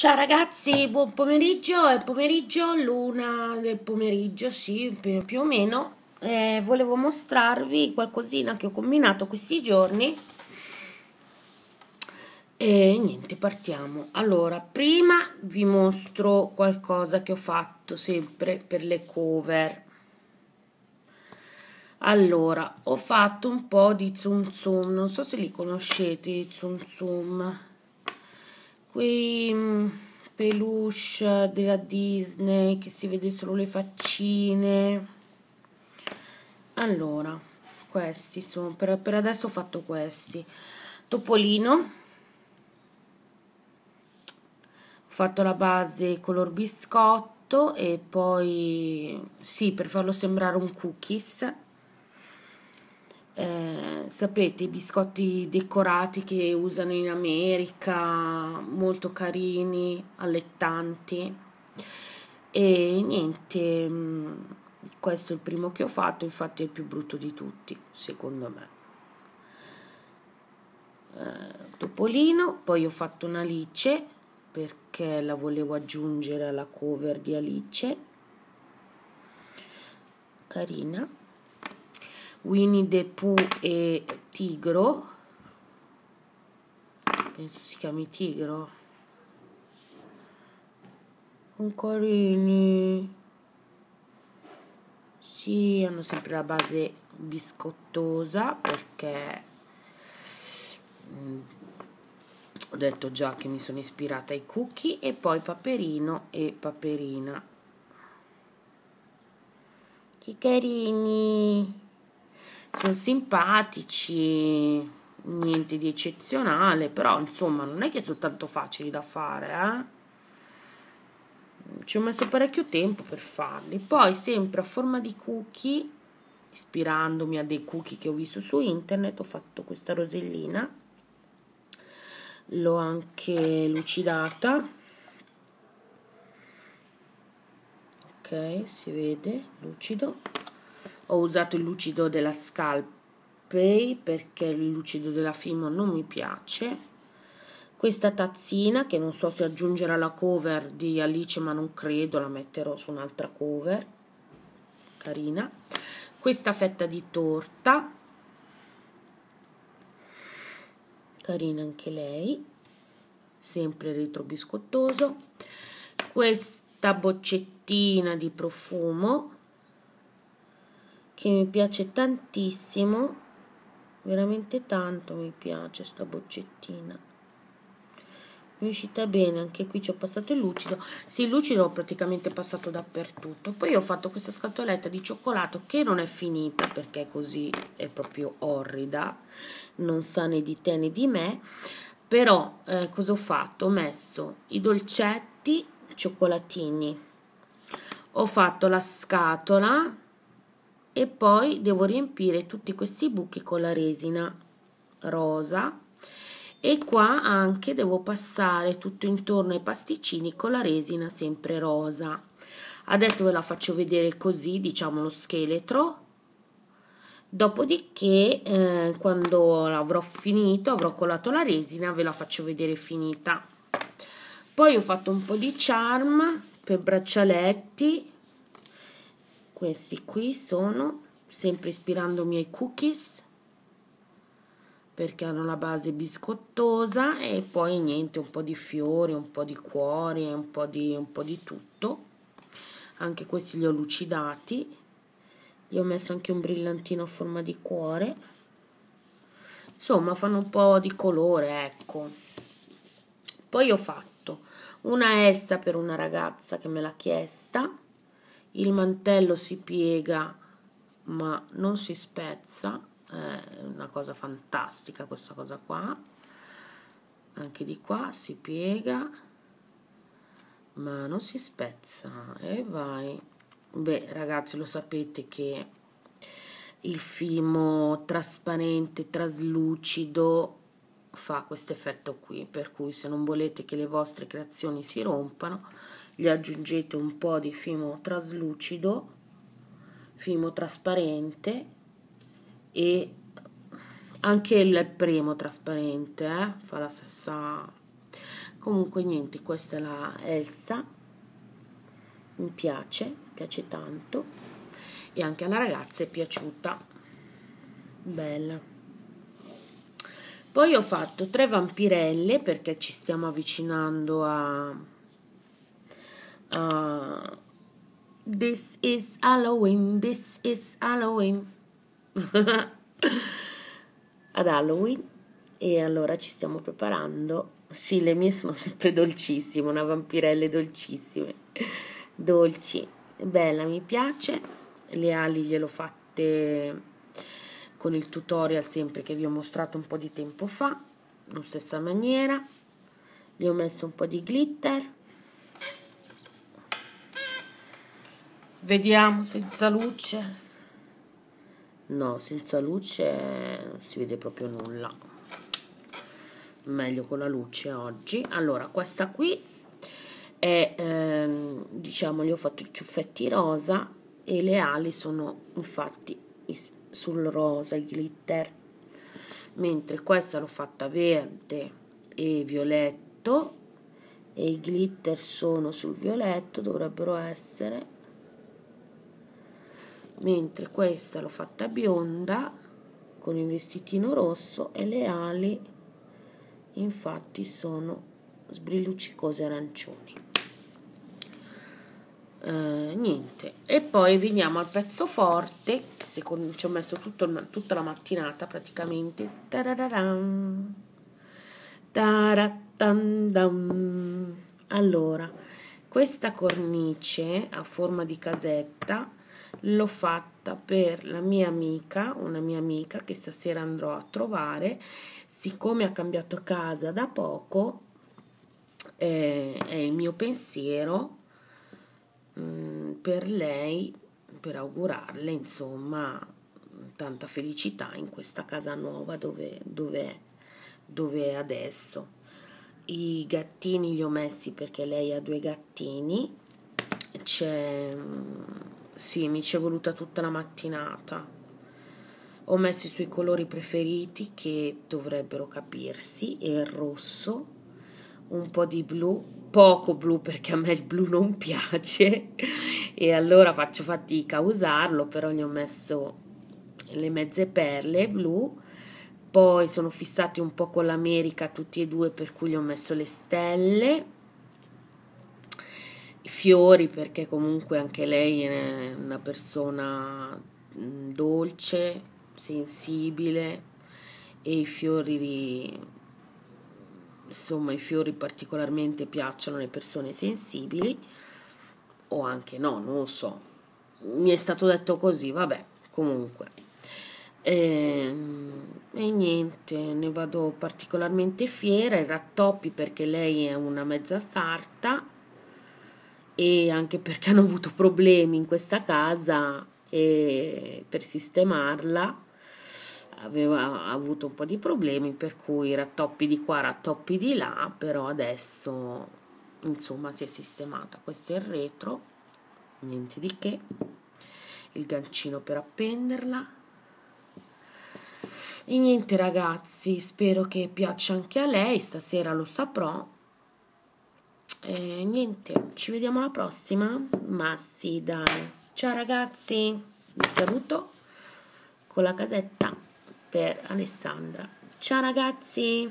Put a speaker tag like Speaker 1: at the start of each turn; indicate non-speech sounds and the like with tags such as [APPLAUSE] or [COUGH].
Speaker 1: Ciao ragazzi, buon pomeriggio, è pomeriggio, l'una del pomeriggio, sì, più, o meno. Eh, volevo mostrarvi qualcosina che ho combinato questi giorni. E niente, partiamo. Allora, prima vi mostro qualcosa che ho fatto sempre per le cover. Allora, ho fatto un po' di zoom zoom, non so se li conoscete, i zoom zoom quei mm, peluche della Disney che si vede solo le faccine. Allora questi sono per, per adesso ho fatto questi. Topolino. Ho fatto la base color biscotto e poi sì per farlo sembrare un cookies eh, sapete i biscotti decorati che usano in America, molto carini, allettanti. E niente, mm, questo è il primo che ho fatto, infatti è il più brutto di tutti, secondo me. Eh, Topolino, poi ho fatto una Alice perché la volevo aggiungere alla cover di Alice, carina Winnie the Pooh e Tigro. Penso si chiami Tigro. Un carini sì hanno sempre la base biscottosa perché mm, ho detto già che mi sono ispirata ai cookie e poi Paperino e Paperina. Che carini sono simpatici, niente di eccezionale, però insomma non è che sono tanto facili da fare, eh? Ci ho messo parecchio tempo per farli. Poi sempre a forma di cookie, ispirandomi a dei cookie che ho visto su internet, ho fatto questa rosellina. L'ho anche lucidata. Ok, si vede, lucido ho usato il lucido della Scalpey perché il lucido della Fimo non mi piace. Questa tazzina che non so se aggiungere alla cover di Alice ma non credo la metterò su un'altra cover. Carina. Questa fetta di torta. Carina anche lei. Sempre retro biscottoso questa boccettina di profumo che mi piace tantissimo veramente tanto mi piace sta boccettina. Mi è uscita bene anche qui ci ho passato il lucido. Sì il lucido l'ho praticamente passato dappertutto. Poi ho fatto questa scatoletta di cioccolato che non è finita perché così è proprio orrida non sa né di te né di me. Però eh, cosa ho fatto? ho messo i dolcetti cioccolatini. Ho fatto la scatola e poi devo riempire tutti questi buchi con la resina rosa. E qua anche devo passare tutto intorno ai pasticcini con la resina sempre rosa. Adesso ve la faccio vedere così diciamo lo scheletro. Dopodiché eh, quando avrò finito avrò colato la resina ve la faccio vedere finita. Poi ho fatto un po' di charm per braccialetti questi qui sono sempre ispirandomi ai cookies perché hanno la base biscottosa e poi niente un po' di fiori un po' di cuori un po' di, un po' di tutto. Anche questi li ho lucidati. Gli ho messo anche un brillantino a forma di cuore. Insomma fanno un po' di colore ecco. Poi ho fatto una Elsa per una ragazza che me l'ha chiesta il mantello si piega ma non si spezza è una cosa fantastica questa cosa qua. Anche di qua si piega ma non si spezza e vai. Beh ragazzi lo sapete che il fimo trasparente traslucido fa questo effetto qui per cui se non volete che le vostre creazioni si rompano gli aggiungete un po' di fimo traslucido, fimo trasparente e anche il primo trasparente eh? fa la stessa comunque niente questa è la Elsa mi piace piace tanto e anche alla ragazza è piaciuta bella poi ho fatto tre vampirelle perché ci stiamo avvicinando a, a This is Halloween, this is Halloween. [LAUGHS] Ad Halloween. E allora ci stiamo preparando. Sì le mie sono sempre dolcissime una vampirelle dolcissime. Dolci. Bella mi piace. Le ali gliel'ho fatte con il tutorial sempre che vi ho mostrato un po' di tempo fa in stessa maniera. Gli ho messo un po' di glitter vediamo senza luce. No senza luce non si vede proprio nulla. Meglio con la luce oggi. Allora questa qui è ehm, diciamo gli ho fatto i ciuffetti rosa e le ali sono infatti sul rosa il glitter. Mentre questa l'ho fatta verde e violetto e i glitter sono sul violetto dovrebbero essere mentre questa l'ho fatta bionda con il vestitino rosso e le ali infatti sono sbrilluccicose arancioni. Eh, niente. E poi veniamo al pezzo forte secondo ci ho messo tutto, tutta la mattinata praticamente. Allora questa cornice a forma di casetta l'ho fatta per la mia amica, una mia amica che stasera andrò a trovare, siccome ha cambiato casa da poco, eh, è il mio pensiero mh, mm, per lei, per augurarle insomma tanta felicità in questa casa nuova dove, dove, dove è adesso. I gattini li ho messi perché lei ha due gattini, c'è sì, mi ci è voluta tutta la mattinata. Ho messo i suoi colori preferiti che dovrebbero capirsi, il rosso, un po' di blu, poco blu perché a me il blu non piace. E allora faccio fatica a usarlo, però gli ho messo le mezze perle blu, poi sono fissati un po' con l'America tutti e due per cui gli ho messo le stelle fiori perché comunque anche lei è una persona dolce, sensibile e i fiori insomma i fiori particolarmente piacciono alle persone sensibili o anche no, non lo so. Mi è stato detto così, vabbè, comunque. E, ehm, e niente, ne vado particolarmente fiera, i rattoppi perché lei è una mezza sarta e anche perché hanno avuto problemi in questa casa e per sistemarla aveva avuto un po' di problemi per cui rattoppi di qua, rattoppi di là, però adesso insomma si è sistemata. Questo è il retro, niente di che, il gancino per appenderla. E niente ragazzi, spero che piaccia anche a lei, stasera lo saprò e niente, ci vediamo alla prossima. Ma sì, dai. Ciao ragazzi, vi saluto con la casetta per Alessandra. Ciao ragazzi!